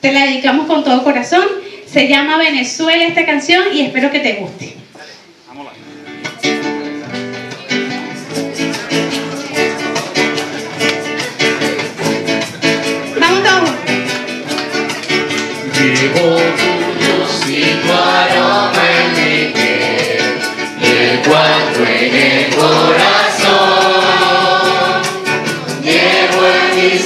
te la dedicamos con todo corazón. Se llama Venezuela esta canción y espero que te guste. Vamos todos. Llevo tu aroma en mi piel, el cuatro en el corazón. Llevo en mis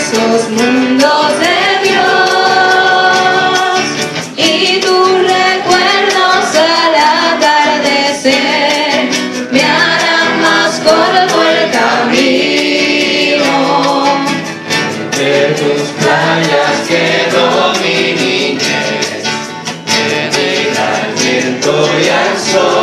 esos mundos de Dios. Y tus recuerdos al atardecer me harán más corto el camino. De tus playas quedó mi niñez. Que llega viento y al sol.